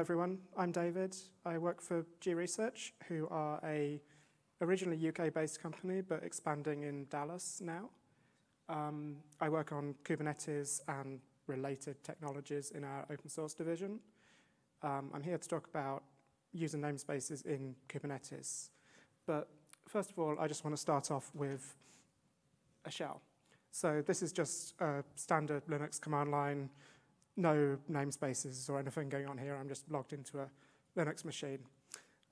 everyone. I'm David. I work for G Research, who are a originally UK-based company, but expanding in Dallas now. Um, I work on Kubernetes and related technologies in our open source division. Um, I'm here to talk about user namespaces in Kubernetes. But first of all, I just want to start off with a shell. So this is just a standard Linux command line, no namespaces or anything going on here. I'm just logged into a Linux machine.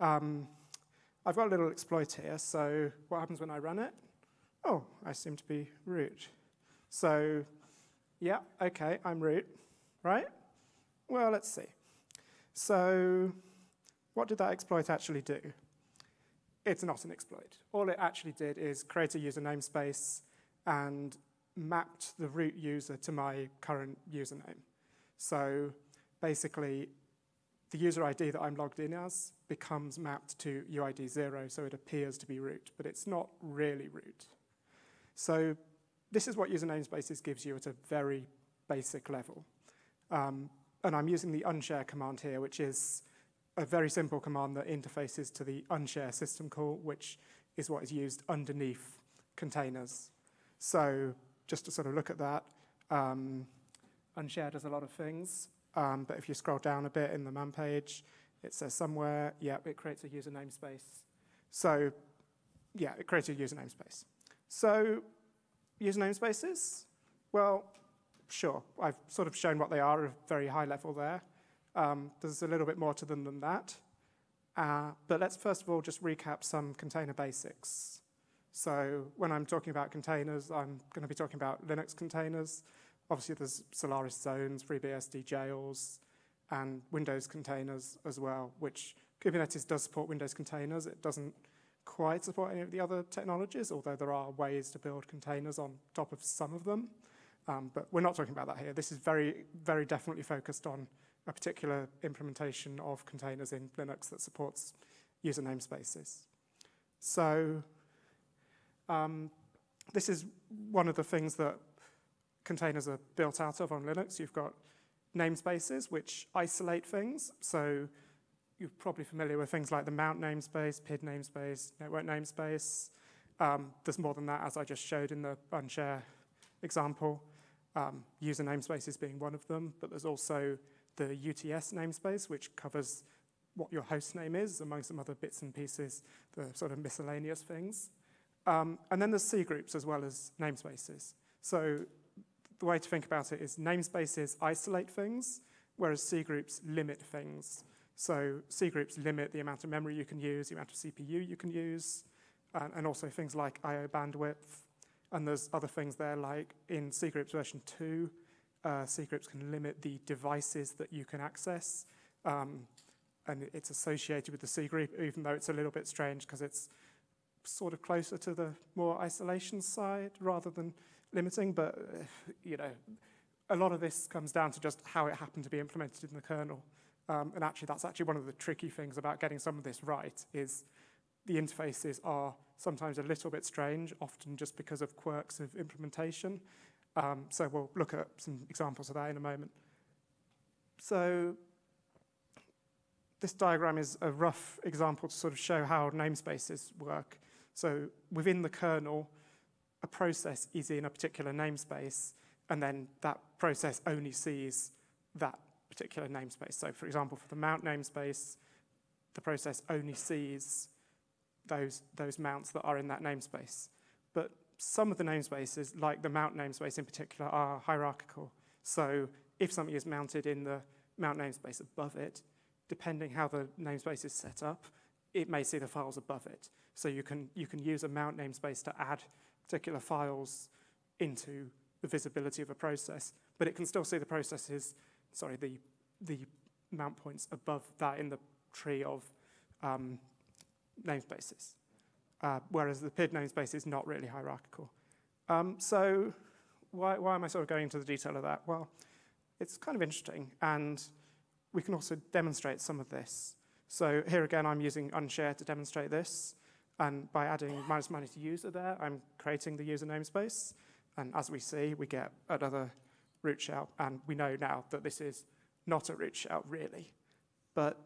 Um, I've got a little exploit here, so what happens when I run it? Oh, I seem to be root. So, yeah, okay, I'm root, right? Well, let's see. So, what did that exploit actually do? It's not an exploit. All it actually did is create a user namespace and mapped the root user to my current username. So basically, the user ID that I'm logged in as becomes mapped to UID 0, so it appears to be root, but it's not really root. So this is what user namespaces gives you at a very basic level. Um, and I'm using the unshare command here, which is a very simple command that interfaces to the unshare system call, which is what is used underneath containers. So just to sort of look at that, um, unshare does a lot of things, um, but if you scroll down a bit in the man page, it says somewhere, yeah, it creates a user namespace. So yeah, it creates a user namespace. So user namespaces, well, sure, I've sort of shown what they are at a very high level there. Um, there's a little bit more to them than that. Uh, but let's first of all just recap some container basics. So when I'm talking about containers, I'm going to be talking about Linux containers. Obviously, there's Solaris zones, FreeBSD jails, and Windows containers as well, which Kubernetes does support Windows containers. It doesn't quite support any of the other technologies, although there are ways to build containers on top of some of them. Um, but we're not talking about that here. This is very, very definitely focused on a particular implementation of containers in Linux that supports user namespaces. So um, this is one of the things that containers are built out of on Linux. You've got namespaces which isolate things. So you're probably familiar with things like the mount namespace, PID namespace, network namespace. Um, there's more than that, as I just showed in the unshare example. Um, user namespaces being one of them, but there's also the UTS namespace, which covers what your host name is, among some other bits and pieces, the sort of miscellaneous things. Um, and then there's cgroups as well as namespaces. So the way to think about it is namespaces isolate things, whereas cgroups limit things. So cgroups limit the amount of memory you can use, the amount of CPU you can use, and, and also things like I.O. bandwidth. And there's other things there like in cgroups version 2, uh, cgroups can limit the devices that you can access. Um, and it's associated with the cgroup, even though it's a little bit strange because it's sort of closer to the more isolation side rather than limiting, but uh, you know, a lot of this comes down to just how it happened to be implemented in the kernel. Um, and actually, that's actually one of the tricky things about getting some of this right is the interfaces are sometimes a little bit strange, often just because of quirks of implementation. Um, so we'll look at some examples of that in a moment. So this diagram is a rough example to sort of show how namespaces work. So within the kernel, a process is in a particular namespace, and then that process only sees that particular namespace. So for example, for the mount namespace, the process only sees those, those mounts that are in that namespace. But some of the namespaces, like the mount namespace in particular, are hierarchical. So if something is mounted in the mount namespace above it, depending how the namespace is set up, it may see the files above it. So you can, you can use a mount namespace to add particular files into the visibility of a process, but it can still see the processes, sorry, the, the mount points above that in the tree of um, namespaces. Uh, whereas the PID namespace is not really hierarchical. Um, so why, why am I sort of going into the detail of that? Well, it's kind of interesting, and we can also demonstrate some of this. So here again, I'm using unshare to demonstrate this. And by adding minus minus user there, I'm creating the user namespace. And as we see, we get another root shell. And we know now that this is not a root shell, really. But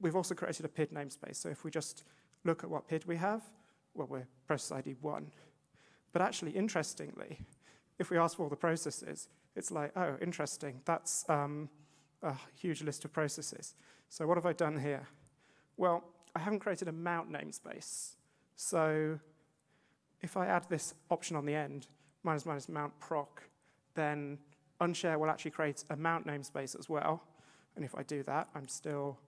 we've also created a PID namespace. So if we just look at what PID we have, well, we're process ID 1. But actually, interestingly, if we ask for all the processes, it's like, oh, interesting, that's um, a huge list of processes. So what have I done here? Well, I haven't created a mount namespace. So if I add this option on the end, minus minus mount proc, then unshare will actually create a mount namespace as well. And if I do that, I'm still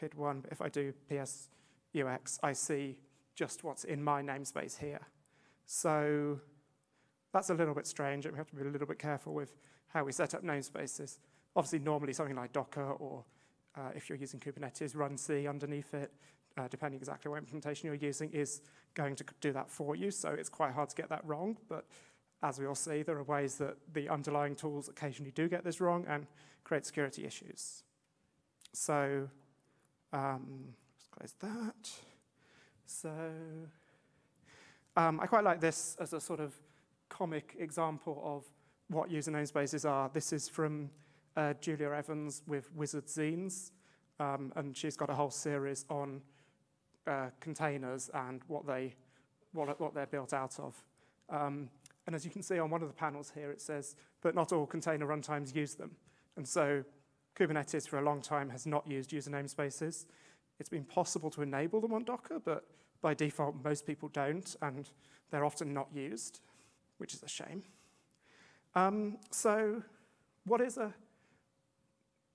PID1. But if I do PS UX, I see just what's in my namespace here. So that's a little bit strange, and we have to be a little bit careful with how we set up namespaces. Obviously, normally something like Docker or uh, if you're using Kubernetes, runc underneath it, uh, depending exactly what implementation you're using, is going to do that for you. So it's quite hard to get that wrong. But as we all see, there are ways that the underlying tools occasionally do get this wrong and create security issues. So um, let's close that. So um, I quite like this as a sort of comic example of what user namespaces are. This is from uh, Julia Evans with Wizard Zines, um, and she's got a whole series on uh, containers and what, they, what, what they're built out of. Um, and as you can see on one of the panels here, it says, but not all container runtimes use them. And so Kubernetes for a long time has not used user namespaces. It's been possible to enable them on Docker, but by default, most people don't, and they're often not used, which is a shame. Um, so what is a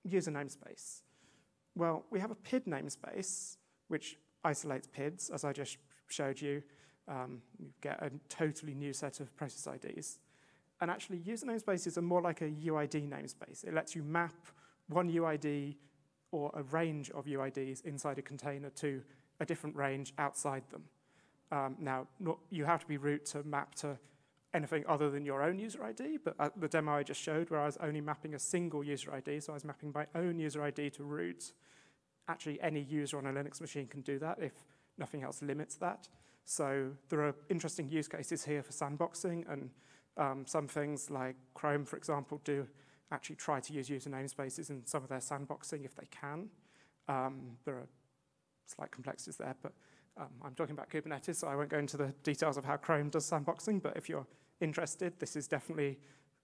user namespace? Well, we have a PID namespace, which isolates PIDs, as I just showed you. Um, you get a totally new set of process IDs. And actually, user namespaces are more like a UID namespace. It lets you map one UID or a range of UIDs inside a container to a different range outside them. Um, now, not, you have to be root to map to anything other than your own user ID, but uh, the demo I just showed where I was only mapping a single user ID, so I was mapping my own user ID to root. Actually, any user on a Linux machine can do that if nothing else limits that. So there are interesting use cases here for sandboxing, and um, some things like Chrome, for example, do actually try to use user namespaces in some of their sandboxing if they can. Um, there are slight complexities there, but um, I'm talking about Kubernetes, so I won't go into the details of how Chrome does sandboxing, but if you're interested, this is definitely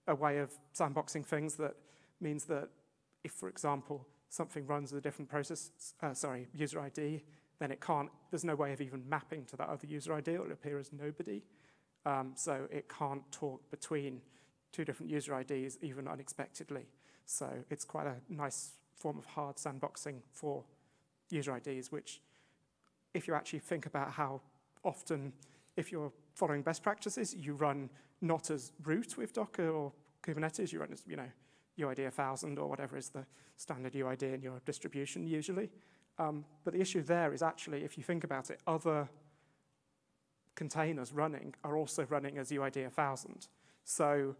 a way of sandboxing things that means that if, for example, something runs with a different process, uh, sorry, user ID, then it can't, there's no way of even mapping to that other user ID, it'll appear as nobody. Um, so it can't talk between two different user IDs even unexpectedly. So it's quite a nice form of hard sandboxing for user IDs, which if you actually think about how often, if you're following best practices, you run not as root with Docker or Kubernetes, you run as, you know, UID 1000 or whatever is the standard UID in your distribution usually. Um, but the issue there is actually, if you think about it, other containers running are also running as UID 1000. So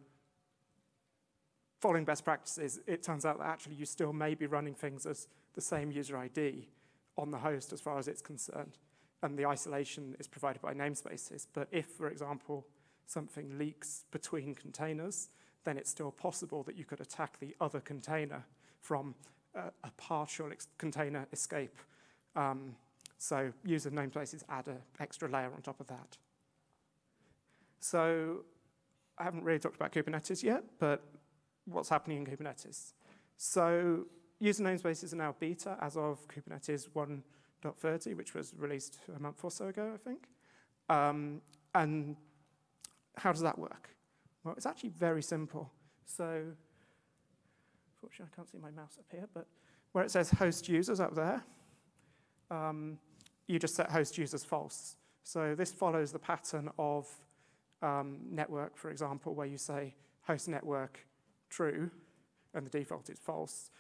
following best practices, it turns out that actually you still may be running things as the same user ID on the host as far as it's concerned. And the isolation is provided by namespaces. But if, for example, something leaks between containers, then it's still possible that you could attack the other container from a, a partial container escape. Um, so user namespaces add an extra layer on top of that. So I haven't really talked about Kubernetes yet, but what's happening in Kubernetes? So user namespaces are now beta as of Kubernetes 1.30, which was released a month or so ago, I think. Um, and how does that work? Well, it's actually very simple. So, fortunately, I can't see my mouse up here, but where it says host users up there, um, you just set host users false. So this follows the pattern of um, network, for example, where you say host network true, and the default is false.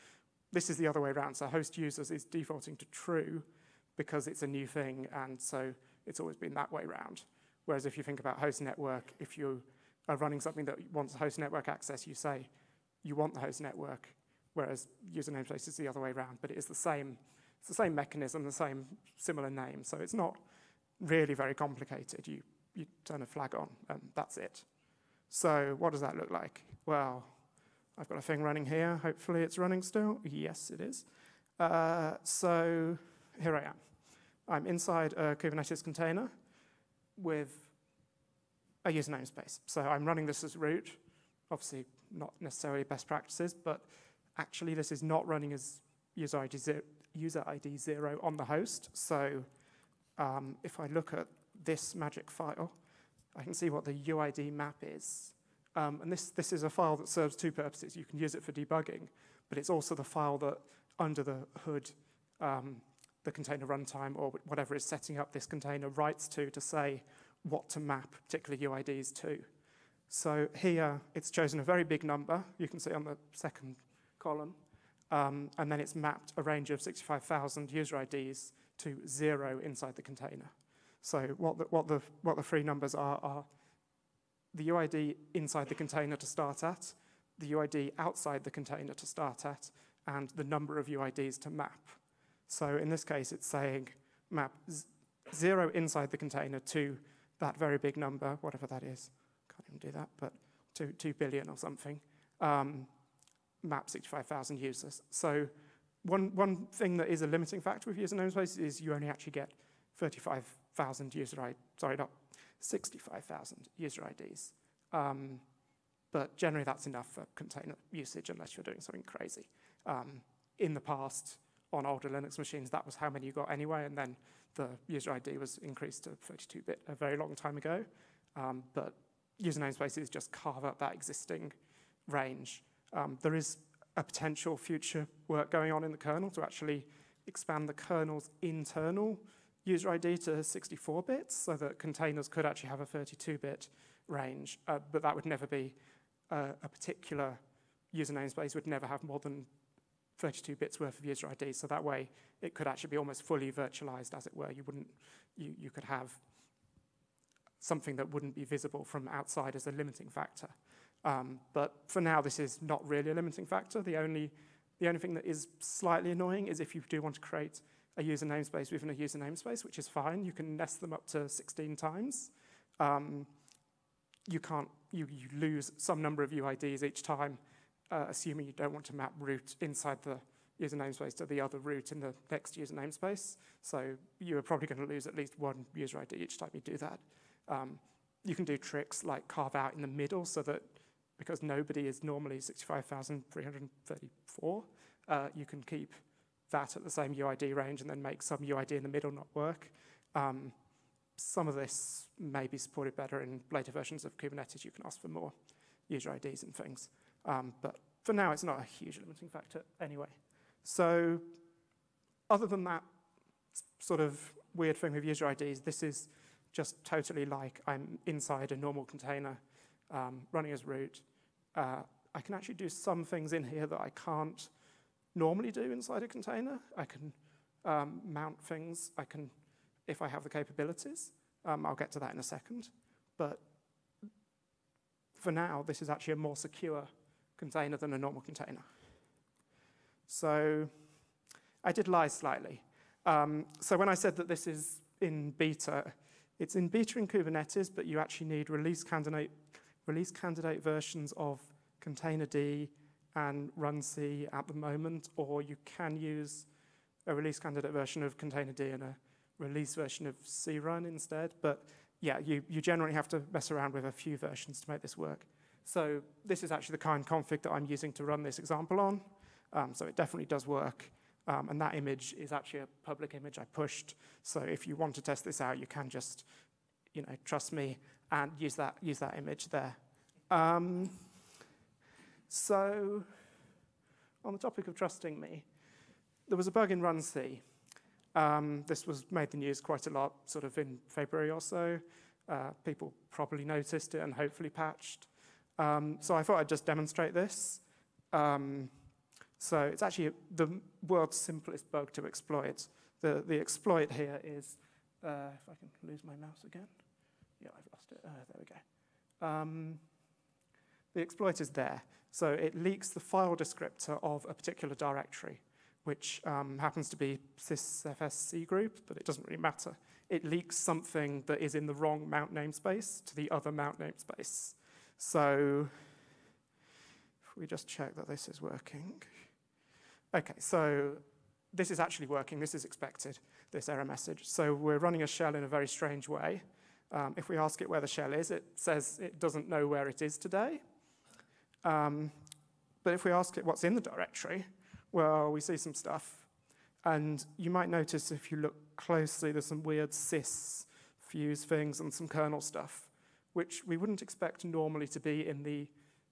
This is the other way around. So host users is defaulting to true because it's a new thing, and so it's always been that way around. Whereas if you think about host network, if you are running something that wants host network access, you say you want the host network, whereas user namespace is the other way around, but it is the same, it's the same mechanism, the same similar name. So it's not really very complicated. You, you turn a flag on, and that's it. So what does that look like? Well, I've got a thing running here. Hopefully it's running still. Yes, it is. Uh, so here I am. I'm inside a Kubernetes container with a user namespace. So I'm running this as root, obviously not necessarily best practices, but actually this is not running as user ID, zero, user ID zero on the host. So um, if I look at this magic file, I can see what the UID map is. Um, and this, this is a file that serves two purposes. You can use it for debugging, but it's also the file that under the hood um, the container runtime or whatever is setting up this container writes to to say what to map particular UIDs to. So here it's chosen a very big number, you can see on the second column, um, and then it's mapped a range of 65,000 user IDs to zero inside the container. So what the, what the, what the three numbers are are the UID inside the container to start at, the UID outside the container to start at, and the number of UIDs to map. So in this case, it's saying map zero inside the container to that very big number, whatever that is. Can't even do that, but two, 2 billion or something. Um, map 65,000 users. So one, one thing that is a limiting factor with user namespaces is you only actually get 35,000 user IDs, sorry, not 65,000 user IDs. Um, but generally that's enough for container usage unless you're doing something crazy. Um, in the past, on older Linux machines, that was how many you got anyway, and then the user ID was increased to 32-bit a very long time ago. Um, but user namespaces just carve up that existing range. Um, there is a potential future work going on in the kernel to actually expand the kernel's internal user ID to 64 bits so that containers could actually have a 32-bit range, uh, but that would never be uh, a particular user namespace would never have more than 32 bits worth of user ID. So that way it could actually be almost fully virtualized as it were. You wouldn't, you, you could have something that wouldn't be visible from outside as a limiting factor. Um, but for now, this is not really a limiting factor. The only, the only thing that is slightly annoying is if you do want to create a user namespace within a user namespace, which is fine. You can nest them up to 16 times. Um, you can't, you, you lose some number of UIDs each time uh, assuming you don't want to map root inside the user namespace to the other root in the next user namespace. So you are probably going to lose at least one user ID each time you do that. Um, you can do tricks like carve out in the middle so that because nobody is normally 65,334, uh, you can keep that at the same UID range and then make some UID in the middle not work. Um, some of this may be supported better in later versions of Kubernetes. You can ask for more user IDs and things. Um, but for now, it's not a huge limiting factor anyway. So other than that sort of weird thing with user IDs, this is just totally like I'm inside a normal container um, running as root. Uh, I can actually do some things in here that I can't normally do inside a container. I can um, mount things. I can, if I have the capabilities. Um, I'll get to that in a second. But for now, this is actually a more secure container than a normal container. So I did lie slightly. Um, so when I said that this is in beta, it's in beta in Kubernetes, but you actually need release candidate, release candidate versions of containerd and runc at the moment, or you can use a release candidate version of containerd and a release version of crun instead. But yeah, you, you generally have to mess around with a few versions to make this work. So this is actually the kind config that I'm using to run this example on. Um, so it definitely does work. Um, and that image is actually a public image I pushed. So if you want to test this out, you can just, you know, trust me and use that, use that image there. Um, so on the topic of trusting me, there was a bug in runc. Um, this was made the news quite a lot, sort of in February or so. Uh, people probably noticed it and hopefully patched. Um, so I thought I'd just demonstrate this. Um, so it's actually the world's simplest bug to exploit. The, the exploit here is, uh, if I can lose my mouse again. Yeah, I've lost it. Uh, there we go. Um, the exploit is there. So it leaks the file descriptor of a particular directory, which um, happens to be sysfsc group, but it doesn't really matter. It leaks something that is in the wrong mount namespace to the other mount namespace. So if we just check that this is working. Okay, so this is actually working. This is expected, this error message. So we're running a shell in a very strange way. Um, if we ask it where the shell is, it says it doesn't know where it is today. Um, but if we ask it what's in the directory, well, we see some stuff. And you might notice if you look closely, there's some weird sys fuse things and some kernel stuff, which we wouldn't expect normally to be in the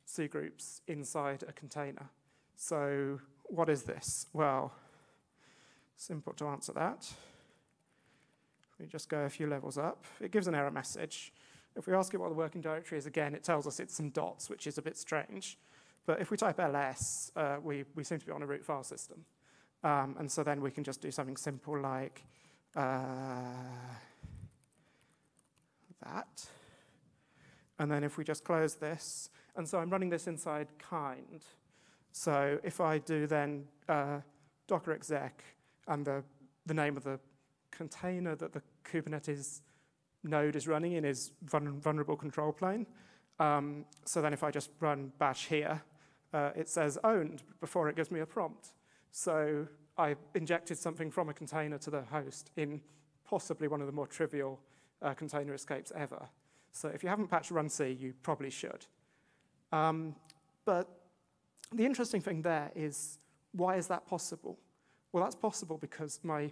cgroups inside a container. So what is this? Well, simple to answer that. We just go a few levels up. It gives an error message. If we ask it what the working directory is again, it tells us it's some dots, which is a bit strange. But if we type ls, uh, we, we seem to be on a root file system. Um, and so then we can just do something simple like uh, that. And then if we just close this, and so I'm running this inside kind. So if I do then uh, docker exec and the, the name of the container that the Kubernetes node is running in is vulnerable control plane. Um, so then if I just run bash here, uh, it says owned before it gives me a prompt. So I injected something from a container to the host in possibly one of the more trivial uh, container escapes ever. So if you haven't patched runc, you probably should. Um, but the interesting thing there is, why is that possible? Well, that's possible because my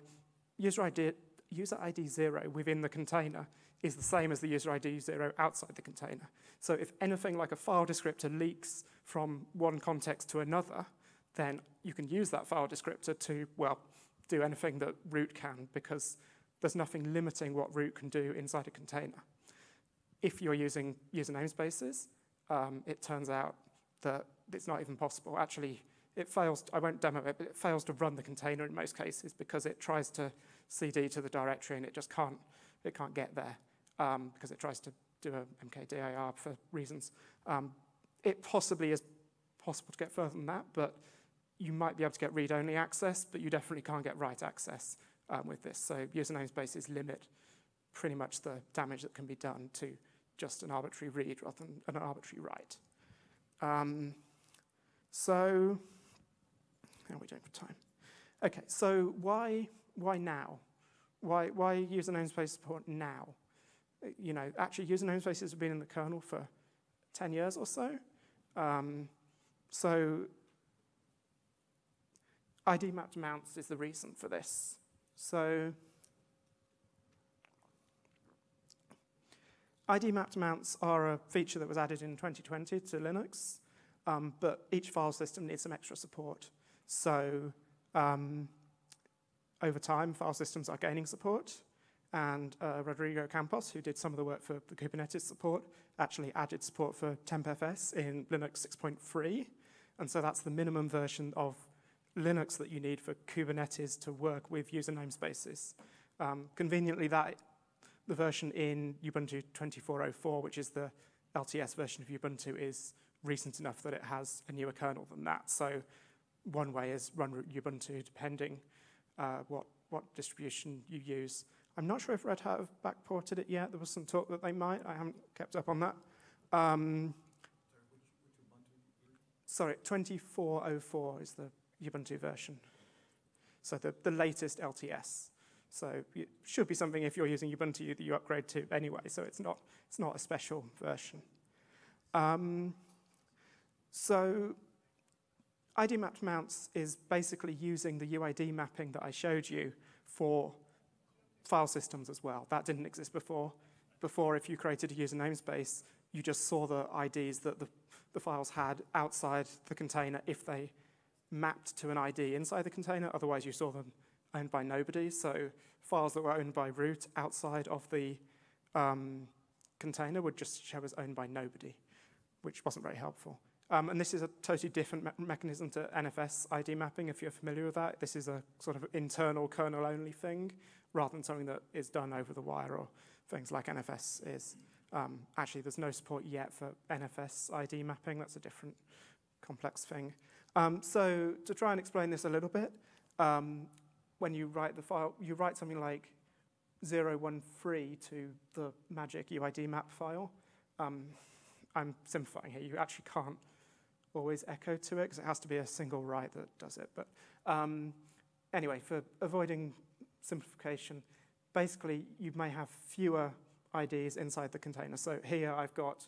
user ID, user ID 0 within the container is the same as the user ID 0 outside the container. So if anything like a file descriptor leaks from one context to another, then you can use that file descriptor to, well, do anything that root can because there's nothing limiting what root can do inside a container. If you're using user namespaces, um, it turns out that it's not even possible. Actually, it fails, I won't demo it, but it fails to run the container in most cases because it tries to cd to the directory and it just can't, it can't get there um, because it tries to do a mkdir for reasons. Um, it possibly is possible to get further than that, but you might be able to get read-only access, but you definitely can't get write access um, with this. So user namespaces limit pretty much the damage that can be done to just an arbitrary read rather than an arbitrary write. Um, so, how are we doing for time? Okay, so why, why now? Why, why user namespace support now? You know, actually user namespaces have been in the kernel for 10 years or so. Um, so ID mapped mounts is the reason for this. So ID mapped mounts are a feature that was added in 2020 to Linux, um, but each file system needs some extra support. So um, over time, file systems are gaining support, and uh, Rodrigo Campos, who did some of the work for the Kubernetes support, actually added support for tmpfs in Linux 6.3, and so that's the minimum version of Linux that you need for Kubernetes to work with user namespaces. Um, conveniently, that the version in Ubuntu 24.04, which is the LTS version of Ubuntu, is recent enough that it has a newer kernel than that. So one way is run Ubuntu, depending uh, what, what distribution you use. I'm not sure if Red Hat have backported it yet. There was some talk that they might. I haven't kept up on that. Um, sorry, 2404 is the Ubuntu version. So the, the latest LTS. So it should be something if you're using Ubuntu that you upgrade to anyway, so it's not, it's not a special version. Um, so ID mapped mounts is basically using the UID mapping that I showed you for file systems as well. That didn't exist before. Before, if you created a user namespace, you just saw the IDs that the, the files had outside the container if they mapped to an ID inside the container. Otherwise, you saw them owned by nobody. So files that were owned by root outside of the um, container would just show as owned by nobody, which wasn't very helpful. Um, and this is a totally different me mechanism to NFS ID mapping, if you're familiar with that. This is a sort of internal kernel-only thing, rather than something that is done over the wire or things like NFS is. Um, actually, there's no support yet for NFS ID mapping. That's a different complex thing. Um, so to try and explain this a little bit, um, when you write the file, you write something like 013 to the magic UID map file. Um, I'm simplifying here. You actually can't always echo to it because it has to be a single write that does it. But um, anyway, for avoiding simplification, basically you may have fewer IDs inside the container. So here I've got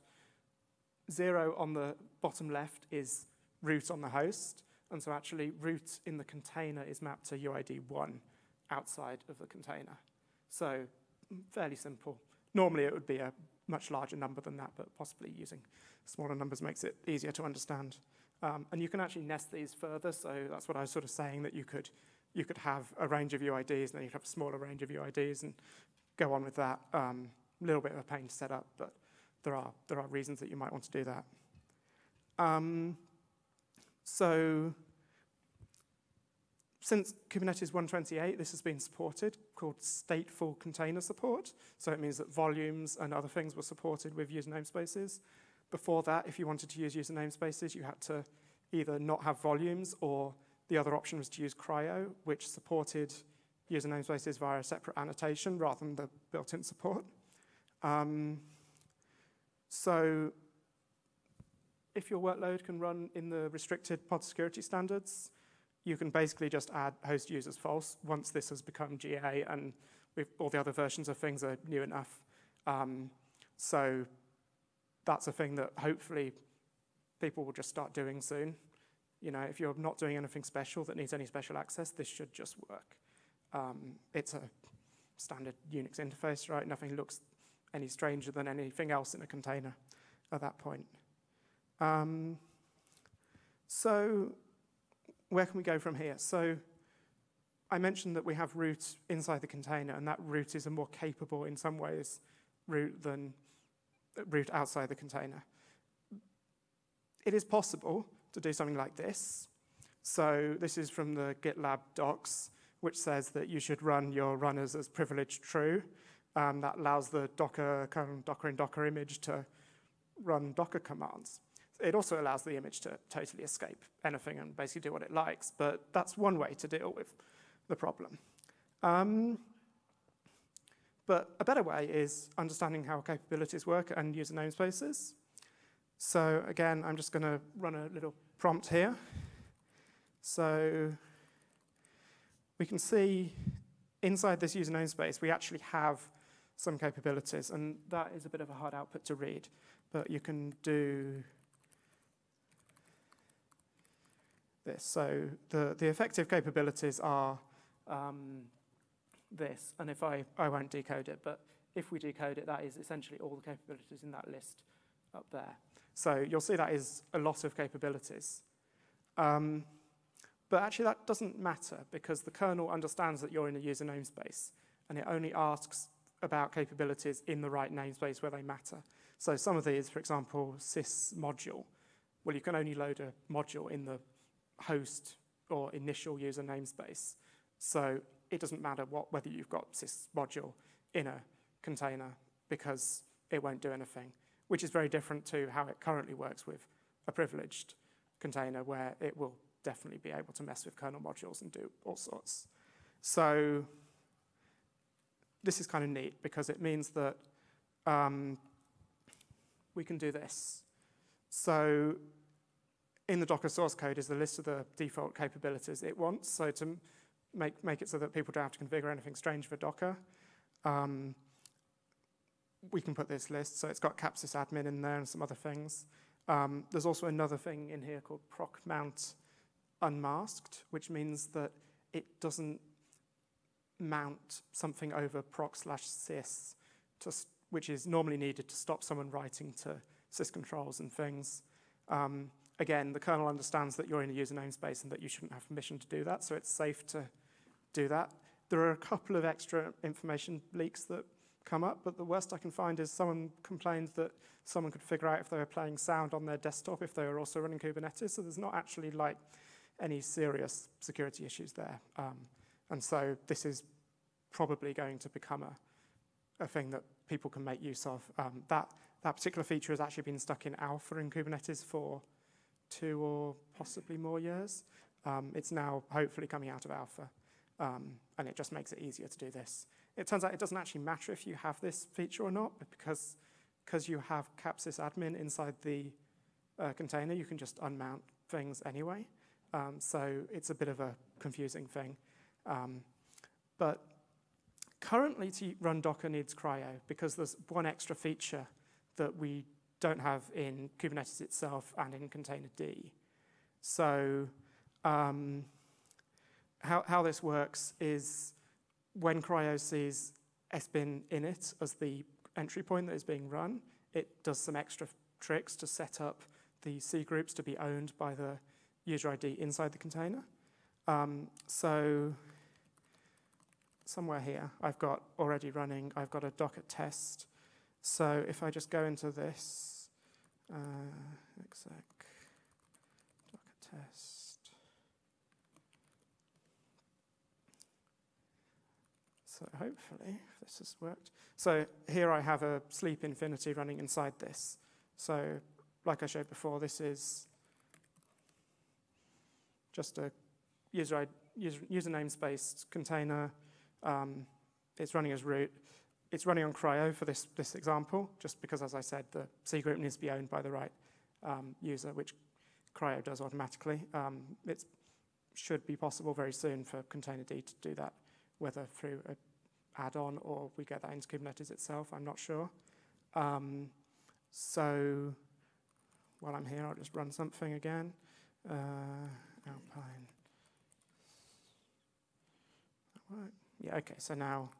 zero on the bottom left is root on the host, and so actually root in the container is mapped to UID 1 outside of the container. So fairly simple. Normally it would be a much larger number than that, but possibly using smaller numbers makes it easier to understand. Um, and you can actually nest these further, so that's what I was sort of saying, that you could, you could have a range of UIDs, and then you'd have a smaller range of UIDs, and go on with that. A um, little bit of a pain to set up, but there are, there are reasons that you might want to do that. Um, so since Kubernetes 128, this has been supported, called stateful container support. So it means that volumes and other things were supported with user namespaces. Before that, if you wanted to use user namespaces, you had to either not have volumes or the other option was to use CRI-O, which supported user namespaces via a separate annotation rather than the built-in support. Um, so if your workload can run in the restricted pod security standards, you can basically just add host users false once this has become GA and all the other versions of things are new enough. Um, so that's a thing that hopefully people will just start doing soon. You know, if you're not doing anything special that needs any special access, this should just work. Um, it's a standard Unix interface, right? Nothing looks any stranger than anything else in a container at that point. Um, so where can we go from here? So I mentioned that we have root inside the container, and that root is a more capable, in some ways, root than root outside the container. It is possible to do something like this. So this is from the GitLab docs, which says that you should run your runners as privileged true. Um, that allows the Docker, Docker in Docker image to run Docker commands. It also allows the image to totally escape anything and basically do what it likes, but that's one way to deal with the problem. Um, but a better way is understanding how capabilities work and user namespaces. So again, I'm just going to run a little prompt here. So we can see inside this user namespace, we actually have some capabilities, and that is a bit of a hard output to read. But you can do this. So the, the effective capabilities are um, this, and if I, I won't decode it, but if we decode it, that is essentially all the capabilities in that list up there. So you'll see that is a lot of capabilities. Um, but actually that doesn't matter because the kernel understands that you're in a user namespace and it only asks about capabilities in the right namespace where they matter. So some of these, for example, sys module, well, you can only load a module in the host or initial user namespace. So it doesn't matter what, whether you've got sys module in a container because it won't do anything, which is very different to how it currently works with a privileged container where it will definitely be able to mess with kernel modules and do all sorts. So this is kind of neat because it means that um, we can do this. So in the Docker source code is the list of the default capabilities it wants. So to make, make it so that people don't have to configure anything strange for Docker, um, we can put this list. So it's got capsysadmin in there and some other things. Um, there's also another thing in here called proc mount unmasked, which means that it doesn't mount something over proc slash sys, which is normally needed to stop someone writing to syscontrols and things. Um, again, the kernel understands that you're in a user namespace and that you shouldn't have permission to do that, so it's safe to do that. There are a couple of extra information leaks that come up, but the worst I can find is someone complained that someone could figure out if they were playing sound on their desktop if they were also running Kubernetes, so there's not actually like any serious security issues there. Um, and so this is probably going to become a, a thing that people can make use of. Um, that, that particular feature has actually been stuck in alpha in Kubernetes for two or possibly more years. Um, it's now hopefully coming out of alpha, um, and it just makes it easier to do this. It turns out it doesn't actually matter if you have this feature or not, because, because you have capsysadmin inside the uh, container, you can just unmount things anyway. Um, so it's a bit of a confusing thing. Um, but currently to run Docker needs CRI-O because there's one extra feature that we don't have in Kubernetes itself and in Containerd. So um, how, how this works is when CRI-O sees sbin init as the entry point that is being run, it does some extra tricks to set up the cgroups to be owned by the user ID inside the container. Um, so somewhere here, I've got already running, I've got a Docker test. So if I just go into this, uh, exec, Docker test. So hopefully this has worked. So here I have a sleep infinity running inside this. So like I showed before, this is just a user, user, user namespace container. Um, it's running as root. It's running on CRI-O for this, this example, just because, as I said, the cgroup needs to be owned by the right um, user, which CRI-O does automatically. Um, it should be possible very soon for Containerd to do that, whether through an add-on or we get that into Kubernetes itself, I'm not sure. Um, so while I'm here, I'll just run something again. Uh, Alpine. Yeah, okay, so now,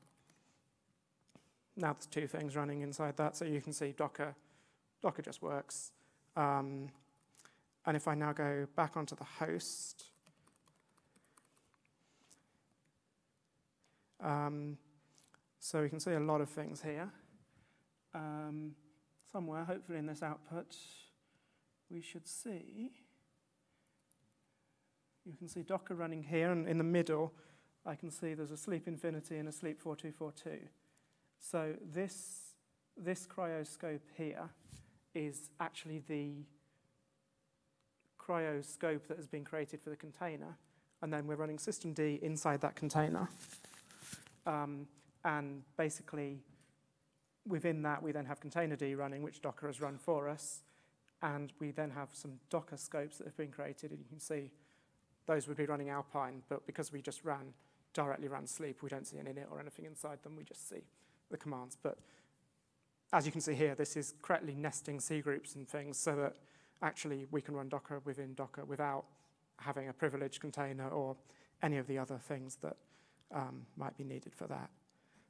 now there's two things running inside that. So you can see Docker, Docker just works. Um, and if I now go back onto the host, um, so we can see a lot of things here. Um, somewhere, hopefully in this output, we should see, you can see Docker running here, and in the middle, I can see there's a sleep infinity and a sleep 4242. So this, this CRI-O here is actually the CRI-O that has been created for the container, and then we're running systemd inside that container. Um, and basically, within that, we then have containerd running, which Docker has run for us, and we then have some Docker scopes that have been created, and you can see those would be running Alpine, but because we just ran, directly ran sleep, we don't see an init or anything inside them, we just see the commands. But as you can see here, this is correctly nesting cgroups and things so that actually we can run Docker within Docker without having a privileged container or any of the other things that um, might be needed for that.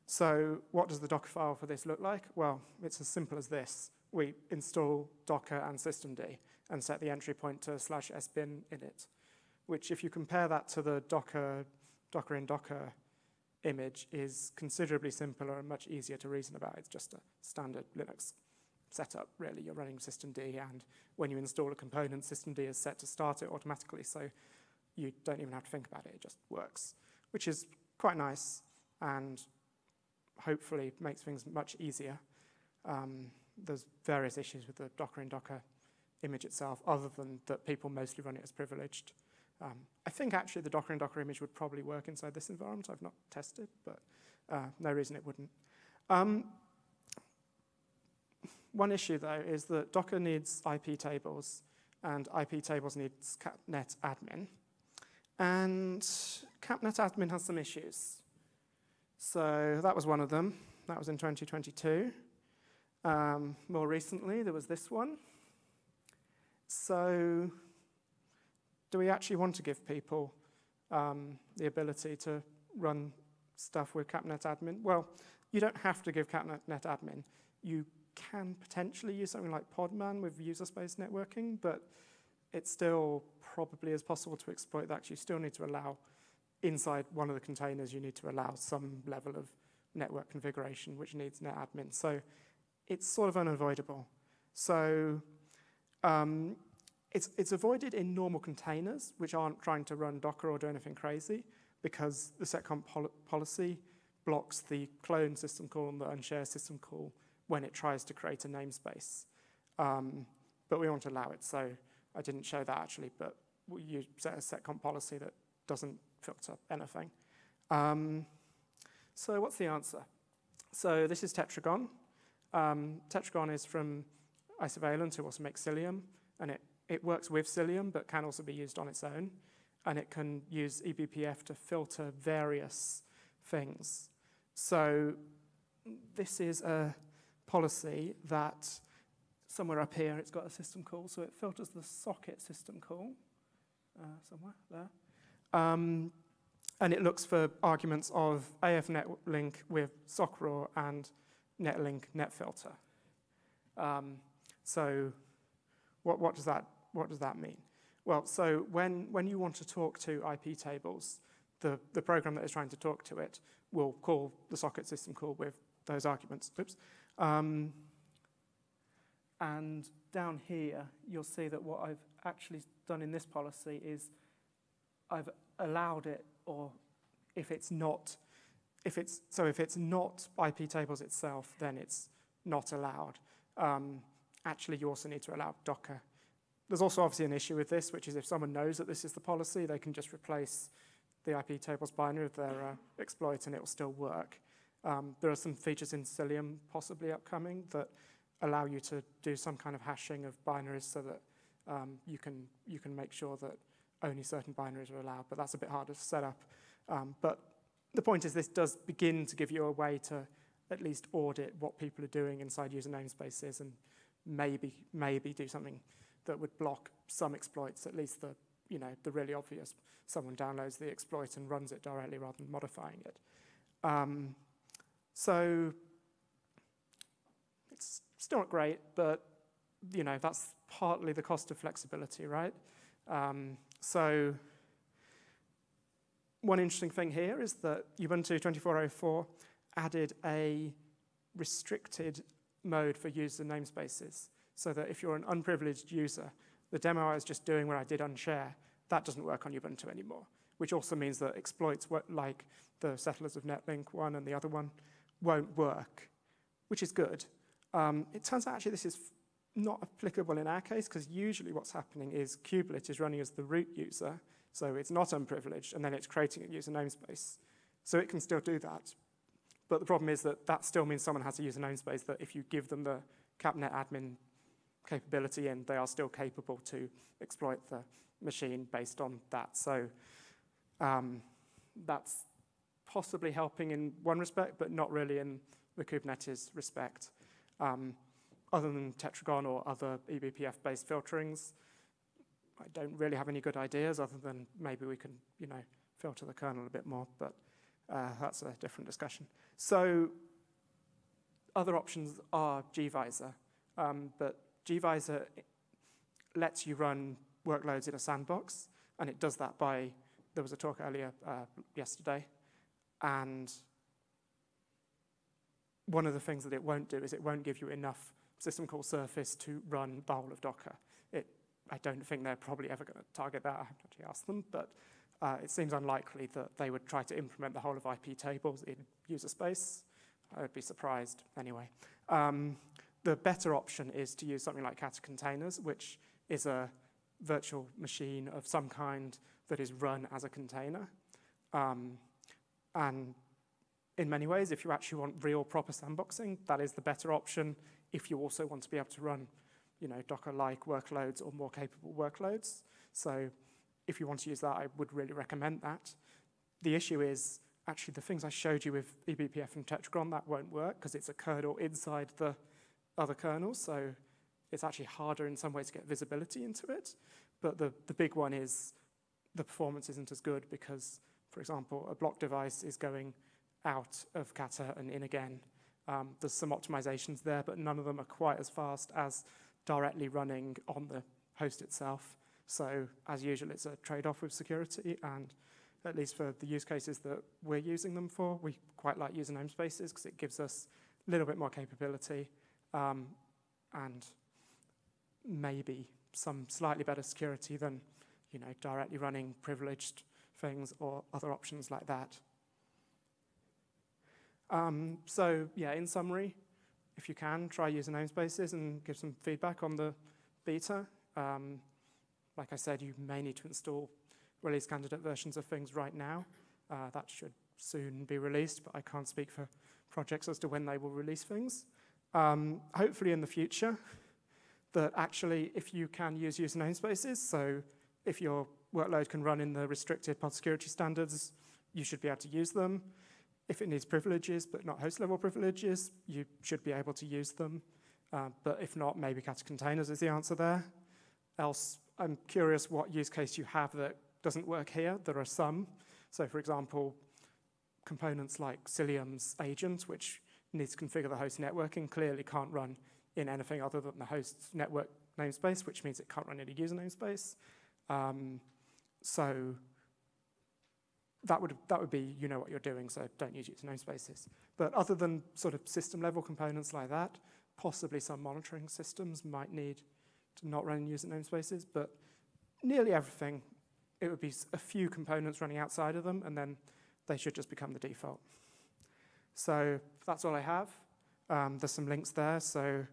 So what does the Docker file for this look like? Well, it's as simple as this we install Docker and systemd and set the entry point to slash sbin init, which if you compare that to the Docker, Docker in Docker image is considerably simpler and much easier to reason about. It's just a standard Linux setup, really. You're running systemd, and when you install a component, systemd is set to start it automatically, so you don't even have to think about it. It just works, which is quite nice and hopefully makes things much easier. Um, there's various issues with the Docker and Docker image itself, other than that people mostly run it as privileged. Um, I think actually the Docker and Docker image would probably work inside this environment. I've not tested, but uh, no reason it wouldn't. Um, one issue, though, is that Docker needs IP tables, and IP tables needs capnet admin. And capnet admin has some issues. So that was one of them. That was in 2022. Um, more recently, there was this one. So, do we actually want to give people um, the ability to run stuff with CapNet admin? Well, you don't have to give CapNet admin. You can potentially use something like Podman with user space networking, but it still probably is possible to exploit that. You still need to allow, inside one of the containers, you need to allow some level of network configuration, which needs net admin. So it's sort of unavoidable. So um, it's, it's avoided in normal containers, which aren't trying to run Docker or do anything crazy, because the seccomp pol policy blocks the clone system call and the unshare system call when it tries to create a namespace. Um, but we won't allow it, so I didn't show that actually, but you set a seccomp policy that doesn't filter anything. Um, so what's the answer? So this is Tetragon. Um, Tetragon is from Isovalent, who also makes Cilium, and it, it works with Cilium, but can also be used on its own. and it can use eBPF to filter various things. So this is a policy that somewhere up here it's got a system call, so it filters the socket system call uh, somewhere there. Um, and it looks for arguments of AF netlink with socraw and netlink netfilter. Um, so what, what, does that, what does that mean? Well, so when, when you want to talk to IP tables, the, the program that is trying to talk to it will call the socket system call with those arguments. Oops. Um, and down here, you'll see that what I've actually done in this policy is I've allowed it, or if it's not, if it's, so if it's not IP tables itself, then it's not allowed. Um, actually, you also need to allow Docker there's also obviously an issue with this, which is if someone knows that this is the policy, they can just replace the IP tables binary with their uh, exploit and it will still work. Um, there are some features in Cilium possibly upcoming that allow you to do some kind of hashing of binaries so that um, you, can, you can make sure that only certain binaries are allowed, but that's a bit harder to set up. Um, but the point is this does begin to give you a way to at least audit what people are doing inside user namespaces and maybe, maybe do something that would block some exploits, at least the, you know, the really obvious. Someone downloads the exploit and runs it directly rather than modifying it. Um, so it's still not great, but you know, that's partly the cost of flexibility, right? Um, so one interesting thing here is that Ubuntu 24.04 added a restricted mode for user namespaces so that if you're an unprivileged user, the demo I was just doing where I did unshare, that doesn't work on Ubuntu anymore, which also means that exploits like the settlers of Netlink one and the other one won't work, which is good. Um, it turns out actually this is not applicable in our case because usually what's happening is kubelet is running as the root user, so it's not unprivileged, and then it's creating a user namespace. So it can still do that. But the problem is that that still means someone has a user namespace that if you give them the CAP_NET_ADMIN capability and they are still capable to exploit the machine based on that. So um, that's possibly helping in one respect, but not really in the Kubernetes respect. Um, other than Tetragon or other eBPF-based filterings, I don't really have any good ideas other than maybe we can, you know, filter the kernel a bit more, but uh, that's a different discussion. So other options are gvisor, um, but gvisor lets you run workloads in a sandbox, and it does that by, there was a talk earlier uh, yesterday, and one of the things that it won't do is it won't give you enough system call surface to run the whole of Docker. It, I don't think they're probably ever going to target that. I haven't actually asked them, but uh, it seems unlikely that they would try to implement the whole of IP tables in user space. I would be surprised anyway. Um, the better option is to use something like Kata containers, which is a virtual machine of some kind that is run as a container. Um, and in many ways, if you actually want real proper sandboxing, that is the better option if you also want to be able to run you know, Docker-like workloads or more capable workloads. So if you want to use that, I would really recommend that. The issue is actually the things I showed you with eBPF and Tetragon, that won't work because it's a kernel inside the other kernels, so it's actually harder in some ways to get visibility into it. But the, the big one is the performance isn't as good because, for example, a block device is going out of Kata and in again. Um, there's some optimizations there, but none of them are quite as fast as directly running on the host itself. So as usual, it's a trade-off with security, and at least for the use cases that we're using them for, we quite like user namespaces because it gives us a little bit more capability um, and maybe some slightly better security than you know, directly running privileged things or other options like that. Um, so yeah, in summary, if you can, try user namespaces and give some feedback on the beta. Um, like I said, you may need to install release candidate versions of things right now. Uh, that should soon be released, but I can't speak for projects as to when they will release things um, hopefully in the future, that actually if you can use user namespaces, so if you're workload can run in the restricted pod security standards, you should be able to use them. If it needs privileges but not host level privileges, you should be able to use them. Uh, but if not, maybe Kata containers is the answer there. Else, I'm curious what use case you have that doesn't work here. There are some. So for example, components like Cilium's agent, which needs to configure the host networking, clearly can't run in anything other than the host network namespace, which means it can't run in a user namespace. Um, so that would, that would be, you know what you're doing, so don't use user namespaces. But other than sort of system level components like that, possibly some monitoring systems might need to not run in user namespaces, but nearly everything, it would be a few components running outside of them, and then they should just become the default. So that's all I have. Um, there's some links there, so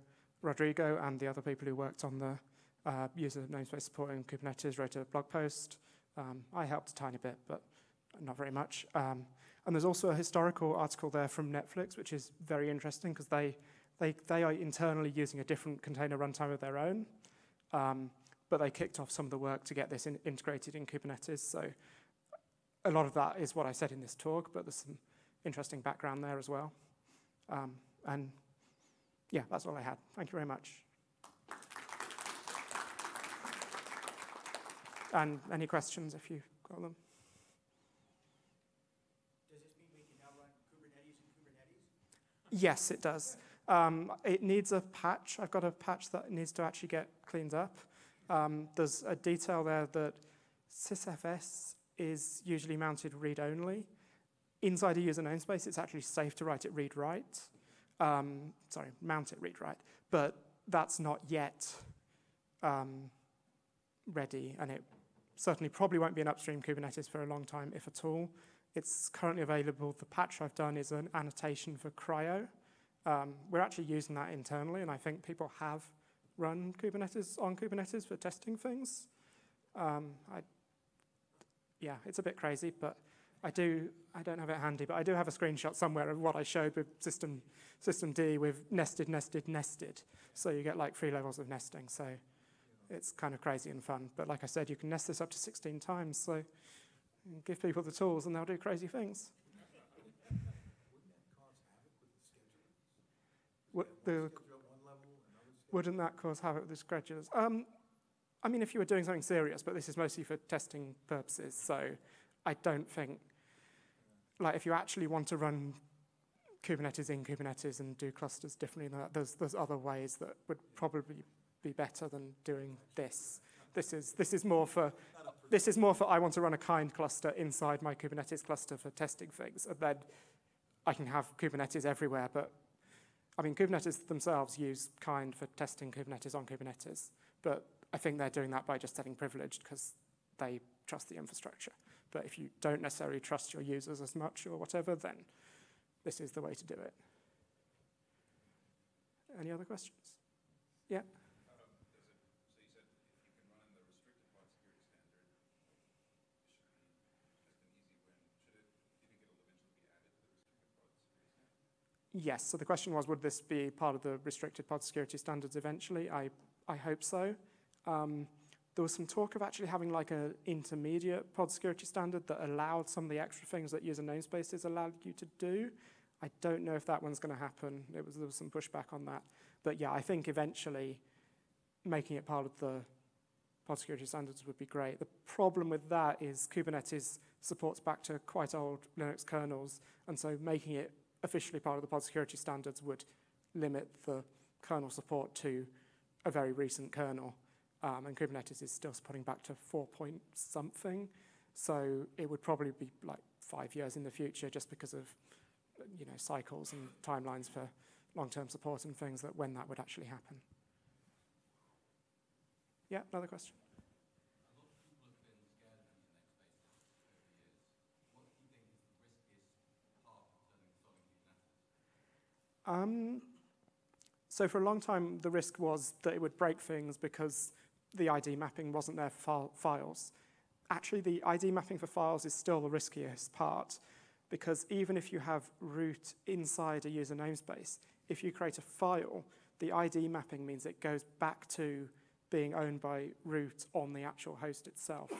Rodrigo and the other people who worked on the uh, user namespace support in Kubernetes wrote a blog post. Um, I helped a tiny bit, but not very much. Um, and there's also a historical article there from Netflix, which is very interesting because they, they, they are internally using a different container runtime of their own. Um, but they kicked off some of the work to get this in integrated in Kubernetes. So a lot of that is what I said in this talk, but there's some interesting background there as well. Um, and yeah, that's all I had. Thank you very much. And any questions if you've got them? Does this mean we can now run Kubernetes and Kubernetes? Yes, it does. Um, it needs a patch. I've got a patch that needs to actually get cleaned up. Um, there's a detail there that sysfs is usually mounted read-only. Inside a user namespace, it's actually safe to write it read-write. Um, sorry, mount it read-write. But that's not yet um, ready, and it certainly probably won't be an upstream Kubernetes for a long time, if at all. It's currently available. The patch I've done is an annotation for CRI-O, um, we're actually using that internally, and I think people have run Kubernetes on Kubernetes for testing things. Um, I, yeah, it's a bit crazy, but I do, I don't have it handy, but I do have a screenshot somewhere of what I showed with system, systemd with nested, nested, nested. So you get like three levels of nesting. So it's kind of crazy and fun. But like I said, you can nest this up to 16 times. So give people the tools and they'll do crazy things. wouldn't that cause havoc with the schedulers? Um, I mean, if you were doing something serious, but this is mostly for testing purposes, so I don't think, like if you actually want to run Kubernetes in Kubernetes and do clusters differently there's, there's other ways that would probably be better than doing this. This is, this is more for, this is more for I want to run a kind cluster inside my Kubernetes cluster for testing things, and then I can have Kubernetes everywhere, but I mean, Kubernetes themselves use kind for testing Kubernetes on Kubernetes, but I think they're doing that by just setting privileged because they trust the infrastructure. But if you don't necessarily trust your users as much or whatever, then this is the way to do it. Any other questions? Yeah? Yes, so the question was, would this be part of the restricted pod security standards eventually? I, I hope so. Um, there was some talk of actually having like an intermediate pod security standard that allowed some of the extra things that user namespaces allowed you to do. I don't know if that one's going to happen. Was, there was some pushback on that. But yeah, I think eventually making it part of the pod security standards would be great. The problem with that is Kubernetes supports back to quite old Linux kernels, and so making it officially part of the pod security standards would limit the kernel support to a very recent kernel. Um, and Kubernetes is still supporting back to 4 point something. So it would probably be like five years in the future just because of you know, cycles and timelines for long-term support and things that when that would actually happen. Yeah, another question? Um, so for a long time, the risk was that it would break things because the ID mapping wasn't there for files. Actually, the ID mapping for files is still the riskiest part because even if you have root inside a user namespace, if you create a file, the ID mapping means it goes back to being owned by root on the actual host itself.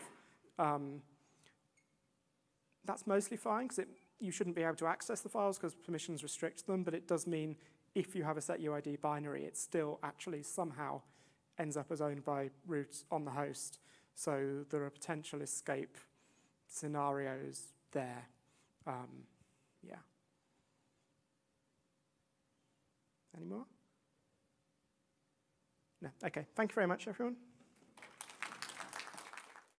Um, that's mostly fine because you shouldn't be able to access the files because permissions restrict them, but it does mean if you have a setuid binary, it's still actually somehow ends up as owned by root on the host. So there are potential escape scenarios there. Um, yeah. Any more? No. Okay. Thank you very much, everyone.